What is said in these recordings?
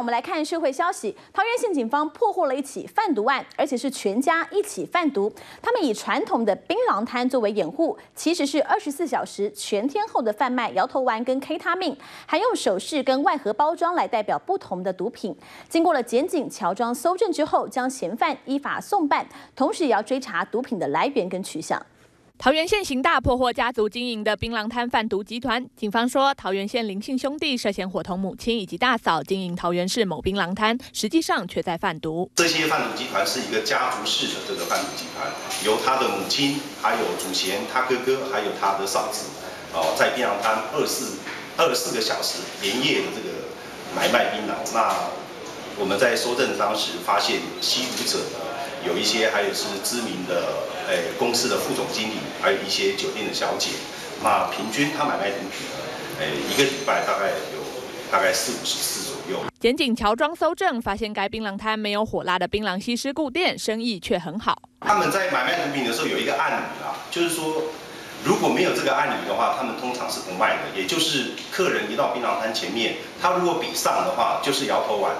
我们来看社会消息，桃园县警方破获了一起贩毒案，而且是全家一起贩毒。他们以传统的槟榔摊作为掩护，其实是二十四小时全天候的贩卖摇头丸跟 K 他命，还用首饰跟外盒包装来代表不同的毒品。经过了检警乔装搜证之后，将嫌犯依法送办，同时也要追查毒品的来源跟去向。桃园县刑大破获家族经营的槟榔摊贩毒集团。警方说，桃园县林姓兄弟涉嫌伙同母亲以及大嫂经营桃园市某槟榔摊，实际上却在贩毒。这些贩毒集团是一个家族式的这个贩毒集团，由他的母亲、还有祖贤、他哥哥，还有他的嫂子，哦，在槟榔摊二四二十四个小时连夜的这个买卖槟榔。那我们在搜证当时发现吸毒者呢，有一些还有是知名的诶公司的副总经理，还有一些酒店的小姐。那平均他买卖毒品呢，诶一个礼拜大概有大概四五十次左右。检警乔装搜证，发现该槟榔摊没有火辣的槟榔西施固店，生意却很好。他们在买卖毒品的时候有一个暗语啊，就是说如果没有这个暗语的话，他们通常是不卖的。也就是客人一到槟榔摊前面，他如果比上的话，就是摇头丸。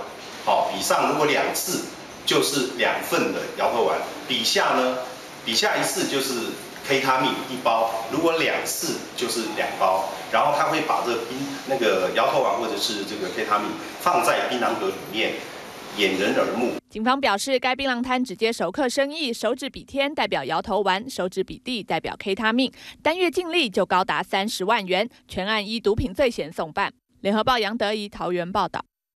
好，比上如果两次就是两份的摇头丸，底下呢，底下一次就是 K 他命一包，如果两次就是两包，然后他会把这冰那个摇头丸或者是这个 K 他命放在槟榔盒里面，掩人耳目。警方表示，该槟榔摊只接熟客生意，手指比天代表摇头丸，手指比地代表 K 他命，单月净利就高达三十万元，全案依毒品罪嫌送办。联合报杨德怡桃园报道。